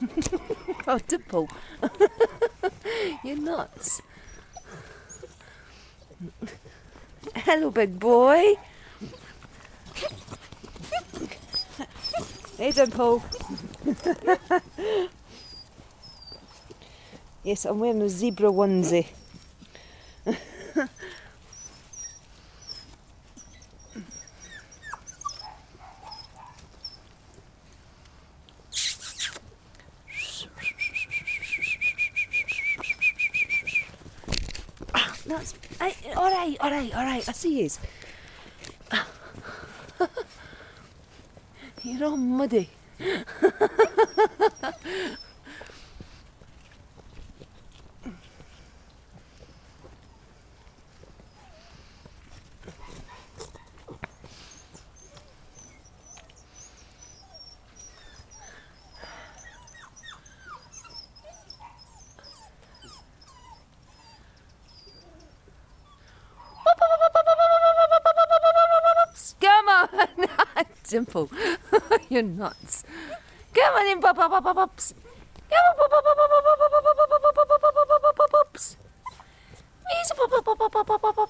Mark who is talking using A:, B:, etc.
A: oh, Dimple. You're nuts. Hello, big boy. Hey, Dimple. yes, I'm wearing a zebra onesie. I, all right, all right, all right. I see yous. You're all muddy. Come on, Dimple. You're nuts. Come on in, pop, pop, pop, pop. Come on, pop, pop, pop, pop, pop, pop, pop, pop, pop, pop, pop, pop, pop, pop, pop, pops. Easy, pop, pop, pop, pop, pop, pop, pop,